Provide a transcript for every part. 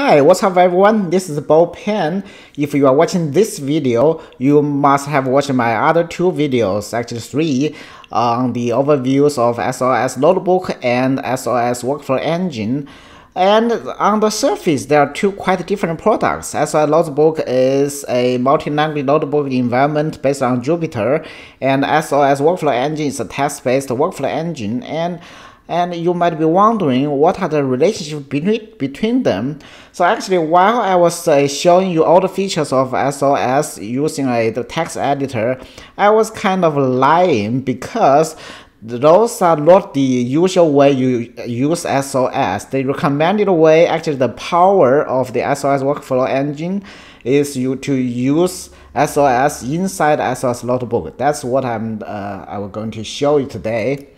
Hi, what's up everyone? This is Bo Peng. If you are watching this video, you must have watched my other two videos, actually three, on the overviews of SOS Notebook and SOS Workflow Engine. And on the surface, there are two quite different products. SOS Notebook is a multi-language notebook environment based on Jupyter, and SOS Workflow Engine is a text-based workflow engine. And and you might be wondering what are the relationship between, between them. So actually, while I was uh, showing you all the features of SOS using a the text editor, I was kind of lying because those are not the usual way you use SOS. The recommended way, actually the power of the SOS workflow engine is you to use SOS inside SOS notebook. That's what I'm uh, I'm going to show you today.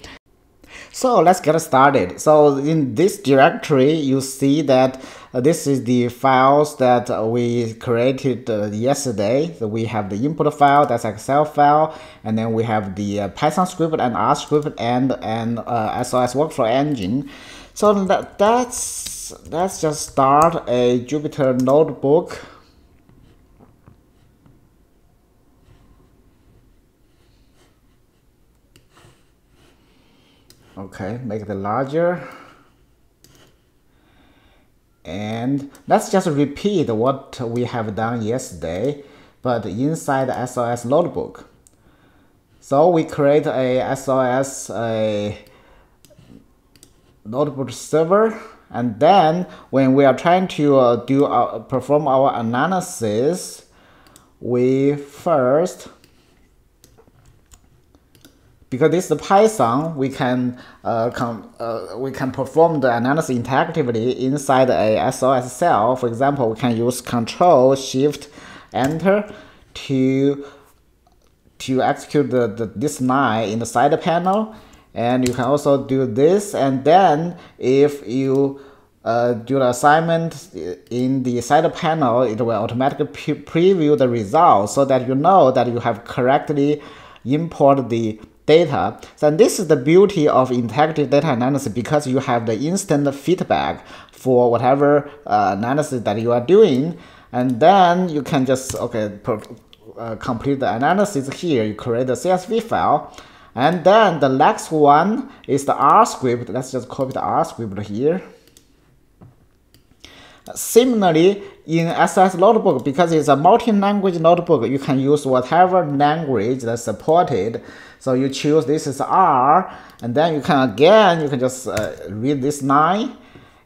So let's get started. So in this directory, you see that uh, this is the files that uh, we created uh, yesterday. So we have the input file, that's Excel file, and then we have the uh, Python script and R script and and SOS uh, workflow engine. So that, that's let's just start a Jupyter notebook okay make it larger. And let's just repeat what we have done yesterday but inside the SOS notebook. So we create a SOS a notebook server and then when we are trying to uh, do our, perform our analysis we first because this is Python, we can uh, uh, we can perform the analysis interactively inside a SOS cell. For example, we can use Control Shift Enter to to execute the, the this line in the side panel, and you can also do this. And then if you uh, do the assignment in the side panel, it will automatically pre preview the result so that you know that you have correctly import the data. So this is the beauty of interactive data analysis because you have the instant feedback for whatever uh, analysis that you are doing. And then you can just, okay, uh, complete the analysis here. You create the CSV file. And then the next one is the R script. Let's just copy the R script here. Similarly, in SOS Notebook, because it's a multi-language notebook, you can use whatever language that's supported. So you choose this is R, and then you can again, you can just uh, read this line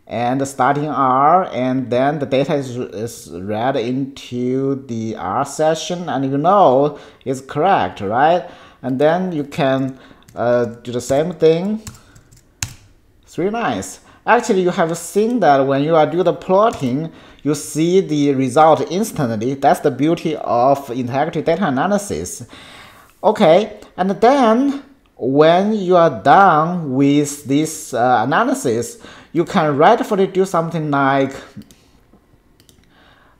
and starting R, and then the data is, is read into the R session, and you know it's correct, right? And then you can uh, do the same thing three lines. Actually, you have seen that when you are doing the plotting, you see the result instantly. That's the beauty of interactive data analysis. Okay, and then when you are done with this uh, analysis, you can rightfully do something like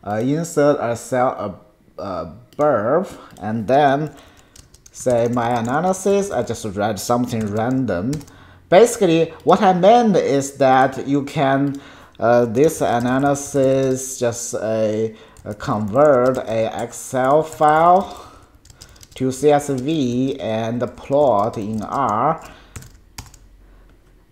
uh, insert a cell above and then say my analysis, I just write something random. Basically, what I meant is that you can, uh, this analysis just a, a convert a Excel file to CSV and plot in R.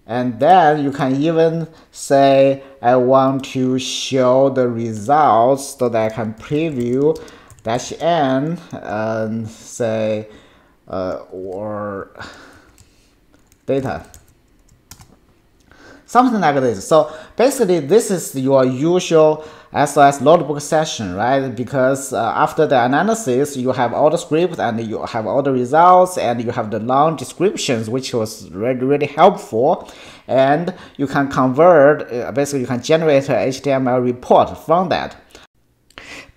And then you can even say, I want to show the results so that I can preview dash n and say, uh, or data something like this. So basically, this is your usual SOS notebook session, right? Because uh, after the analysis, you have all the scripts and you have all the results and you have the long descriptions, which was really, really helpful. And you can convert, uh, basically you can generate a HTML report from that.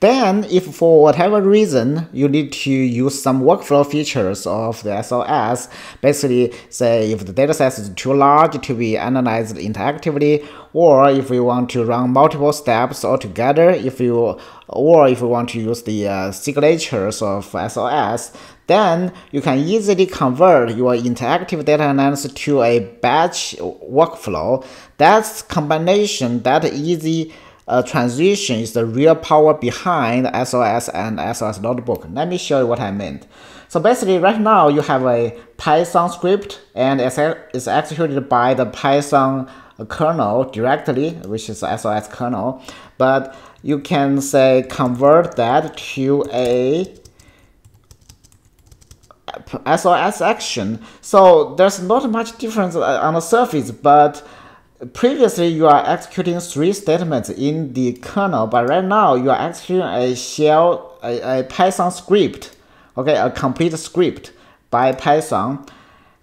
Then, if for whatever reason you need to use some workflow features of the SOS, basically say if the dataset is too large to be analyzed interactively, or if you want to run multiple steps altogether, if you or if you want to use the uh, signatures of SOS, then you can easily convert your interactive data analysis to a batch workflow. That's combination that easy uh, transition is the real power behind SOS and SOS notebook. Let me show you what I meant. So basically right now you have a Python script and it's executed by the Python kernel directly, which is SOS kernel, but you can say convert that to a SOS action. So there's not much difference uh, on the surface, but previously you are executing three statements in the kernel, but right now you are executing a shell, a, a Python script, okay, a complete script by Python.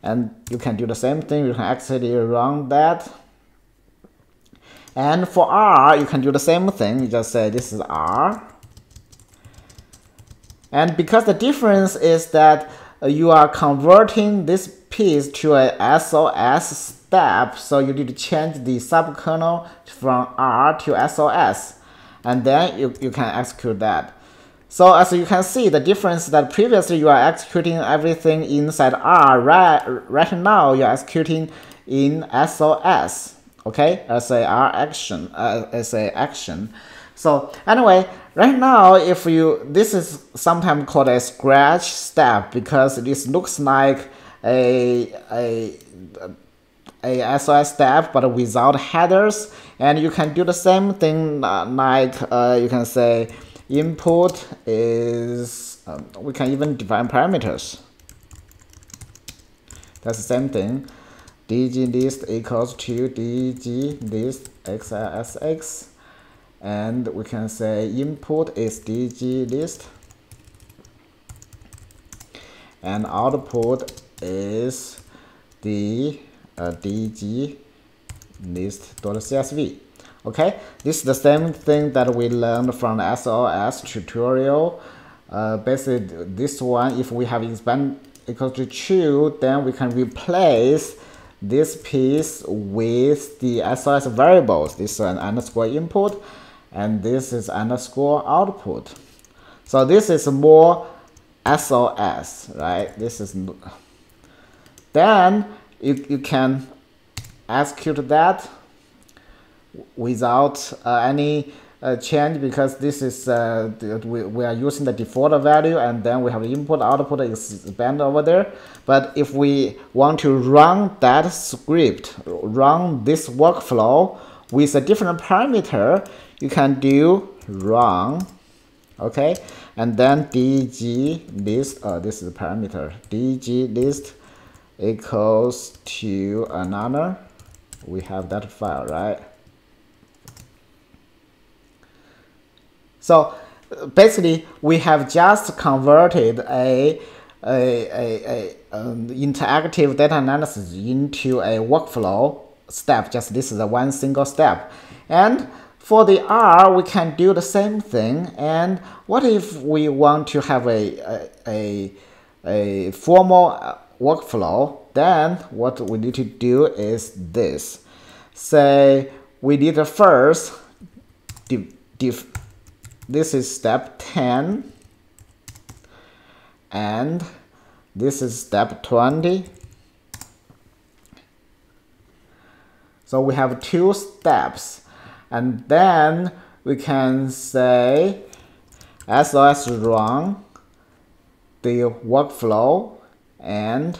And you can do the same thing, you can actually run that. And for R, you can do the same thing, you just say this is R. And because the difference is that uh, you are converting this piece to a SOS step, so you need to change the subkernel from R to SOS, and then you, you can execute that. So as you can see, the difference that previously you are executing everything inside R, right, right now you are executing in SOS, okay, as a R action, uh, as a action. So anyway, right now, if you, this is sometimes called a scratch step because this looks like a, a, a SOS step but without headers. And you can do the same thing uh, like uh, you can say input is um, we can even define parameters. That's the same thing. Dg list equals to dg list xlsx and we can say input is dg list. And output is the uh, dg list.csv okay this is the same thing that we learned from the SOS tutorial uh, basically this one if we have expand equal to true then we can replace this piece with the SOS variables this is an underscore input and this is underscore output. So this is more SOS, right? This is then you, you can execute that without uh, any uh, change because this is uh, we, we are using the default value and then we have input output expand over there. But if we want to run that script run this workflow with a different parameter you can do run okay? And then dg list uh, this is the parameter dg list equals to another. We have that file right? So basically we have just converted a a, a, a um, interactive data analysis into a workflow step. Just this is a one single step. And for the R, we can do the same thing. And what if we want to have a, a, a, a formal uh, workflow? Then what we need to do is this. Say we need to first, this is step 10. And this is step 20. So we have two steps and then we can say SOS run the workflow and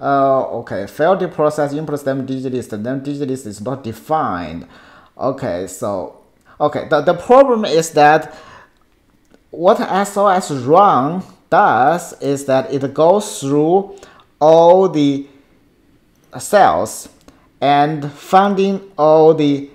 uh, okay. Failed to process input stem digit then digit is not defined. Okay so okay. The, the problem is that what SOS run does is that it goes through all the cells and finding all the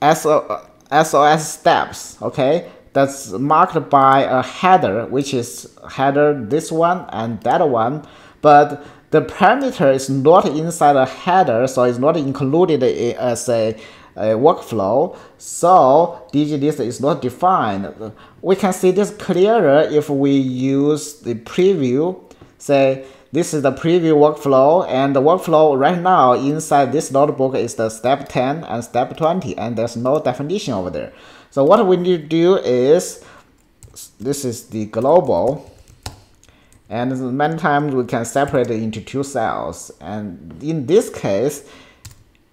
SOS steps, okay? That's marked by a header, which is header this one and that one, but the parameter is not inside a header, so it's not included as a, a workflow, so DGList is not defined. We can see this clearer if we use the preview, say this is the preview workflow and the workflow right now inside this notebook is the step 10 and step 20 and there's no definition over there. So what we need to do is, this is the global and many times we can separate it into two cells and in this case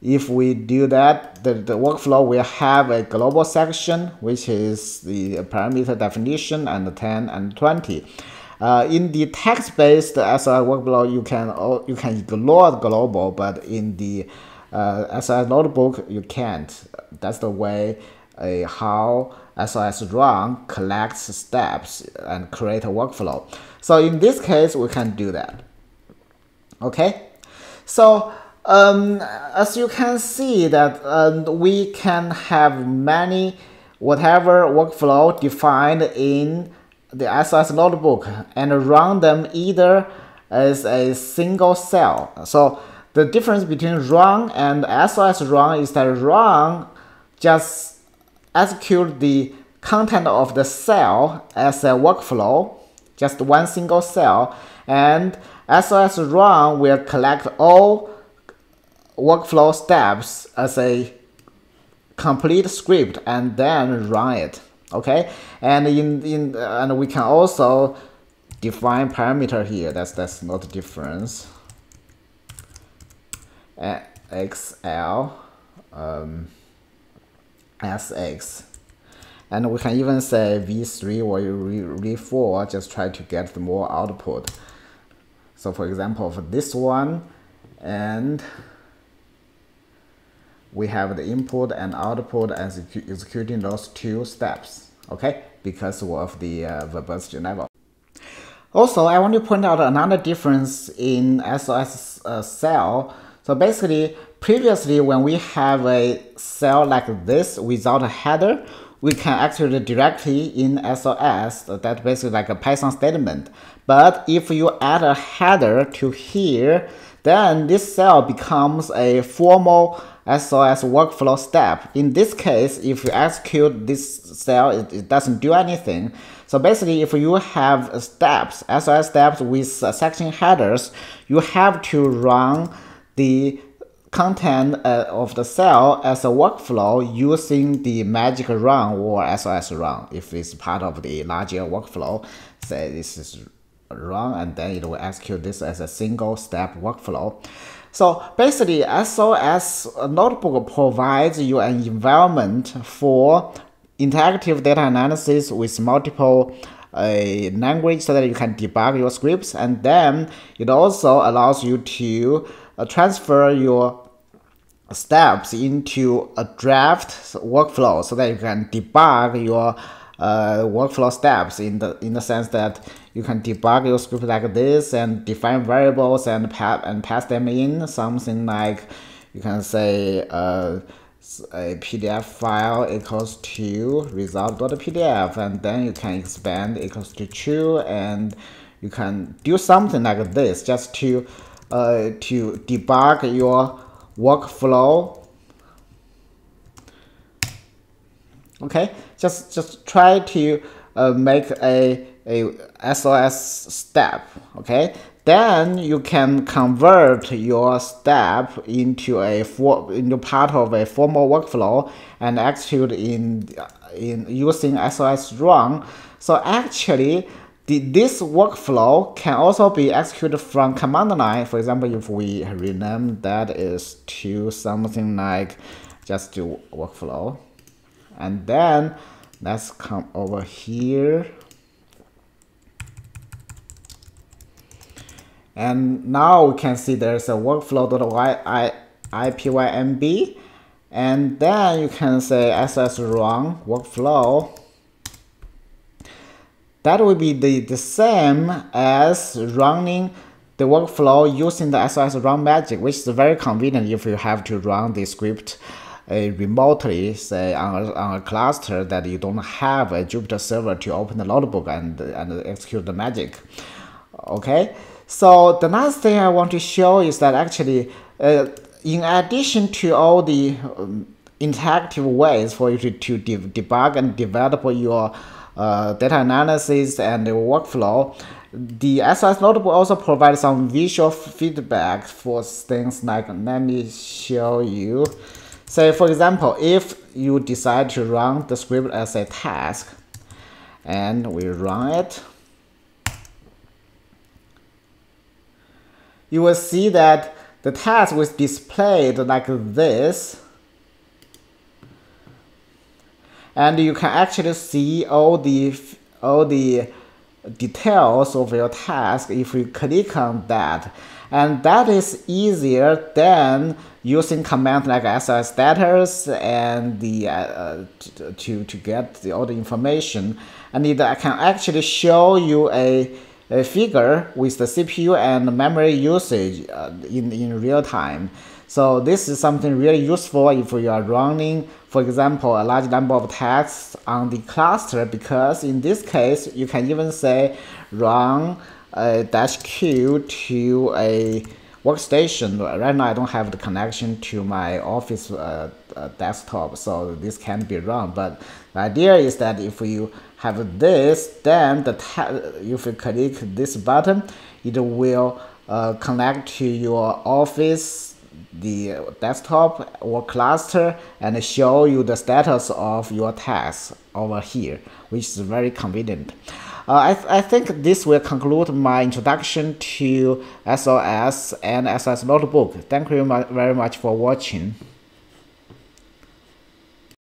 if we do that, the, the workflow will have a global section, which is the parameter definition and 10 and 20. Uh, in the text-based SI workflow, you can you can ignore global, but in the uh, SOS notebook, you can't. That's the way uh, how SOS run collects steps and create a workflow. So in this case, we can do that. Okay, so um, as you can see that um, we can have many whatever workflow defined in the SOS notebook and run them either as a single cell. So the difference between run and SOS run is that run just execute the content of the cell as a workflow, just one single cell, and SOS run will collect all workflow steps as a complete script and then run it okay? And in in and we can also define parameter here. That's that's not a difference. Uh, xl um, sx and we can even say v3 or v4 just try to get more output so for example for this one and we have the input and output as executing those two steps, okay, because of the uh, verbosity level. Also, I want to point out another difference in SOS uh, cell. So basically, previously when we have a cell like this without a header, we can execute directly in SOS. that basically like a Python statement. But if you add a header to here, then this cell becomes a formal SOS workflow step. In this case, if you execute this cell, it, it doesn't do anything. So basically, if you have steps, SOS steps with section headers, you have to run the content uh, of the cell as a workflow using the magic run or SOS run if it's part of the larger workflow. Say this is run and then it will execute this as a single step workflow. So basically, SOS Notebook provides you an environment for interactive data analysis with multiple uh, language so that you can debug your scripts and then it also allows you to transfer your steps into a draft workflow so that you can debug your uh, workflow steps in the in the sense that you can debug your script like this and define variables and pass and pass them in. Something like you can say uh, a PDF file equals to result.pdf and then you can expand equals to true and you can do something like this just to uh, to debug your workflow. Okay just just try to uh, make a a SOS step okay? Then you can convert your step into a for, into part of a formal workflow and execute in in using SOS run. So actually the, this workflow can also be executed from command line. For example, if we rename that is to something like just do workflow. And then let's come over here. And now we can see there's a workflow.ipynb. And then you can say SOS run workflow that will be the, the same as running the workflow using the SOS run magic, which is very convenient if you have to run the script uh, remotely, say on a, on a cluster that you don't have a Jupyter server to open the notebook and, and execute the magic. Okay, so the last thing I want to show is that actually, uh, in addition to all the um, interactive ways for you to, to de debug and develop your Uh, data analysis and workflow. The SOS notebook also provides some visual feedback for things like, let me show you. Say, for example, if you decide to run the script as a task, and we run it, you will see that the task was displayed like this. And you can actually see all the all the details of your task if you click on that. And that is easier than using commands like SOS status and the uh, to, to get the, all the information. And it I can actually show you a, a figure with the CPU and memory usage uh, in, in real time. So this is something really useful if you are running, for example, a large number of tasks on the cluster because in this case, you can even say run a dash q to a workstation. Right now I don't have the connection to my office uh, uh, desktop, so this can't be run. But the idea is that if you have this, then the if you click this button, it will uh, connect to your office the desktop or cluster and show you the status of your tasks over here, which is very convenient. Uh, I, th I think this will conclude my introduction to SOS and SOS Notebook. Thank you very much for watching.